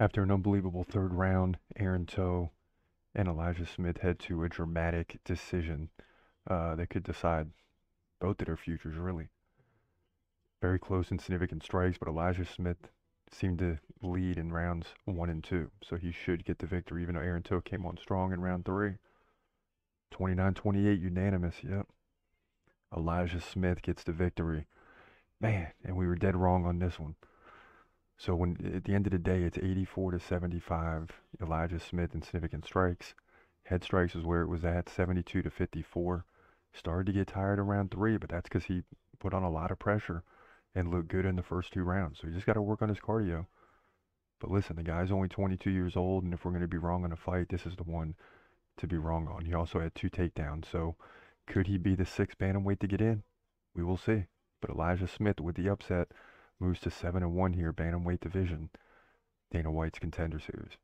After an unbelievable third round, Aaron Tau and Elijah Smith head to a dramatic decision uh, that could decide both of their futures, really. Very close and significant strikes, but Elijah Smith seemed to lead in rounds one and two, so he should get the victory, even though Aaron Tau came on strong in round three. 29 28 unanimous, yep. Elijah Smith gets the victory. Man, and we were dead wrong on this one. So when at the end of the day, it's 84 to 75. Elijah Smith in significant strikes. Head strikes is where it was at, 72 to 54. Started to get tired around three, but that's because he put on a lot of pressure and looked good in the first two rounds. So he just got to work on his cardio. But listen, the guy's only 22 years old, and if we're going to be wrong on a fight, this is the one to be wrong on. He also had two takedowns. So could he be the sixth bantamweight to get in? We will see. But Elijah Smith with the upset moves to 7 and 1 here, bantamweight division. Dana White's contender series.